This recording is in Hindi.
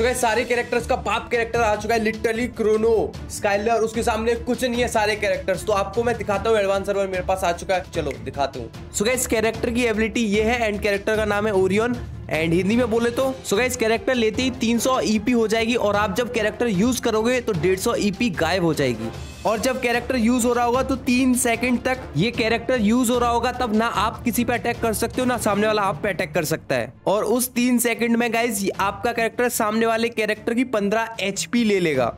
सो सारे कैरेक्टर्स का बाप कैरेक्टर आ चुका है लिटरली क्रोनो स्काइलर उसके सामने कुछ नहीं है सारे कैरेक्टर्स तो आपको मैं दिखाता हूँ एडवांस सर्वर मेरे पास आ चुका है। चलो, दिखाता हूँ। सो गाइस कैरेक्टर की एबिलिटी ये है एंड कैरेक्टर का नाम है ओरियन एंड हिंदी में बोले तो। सो गाइस कैरेक्टर लेते ही 300 ईपी हो जाएगी, और आप जब कैरेक्टर यूज़ करोगे तो 150 ईपी गायब हो जाएगी। और जब कैरेक्टर यूज़ हो रहा होगा तो तीन सेकंड तक ये कैरेक्टर यूज़ हो रहा होगा, तब ना आप किसी पे अटैक कर सकते हो, ना सामने वाला आप पे अटैक कर सकता है। और उस तीन सेकंड में गाइज़ आपका कैरेक्टर सामने वाले कैरेक्टर की पंद्रह एचपी ले लेगा।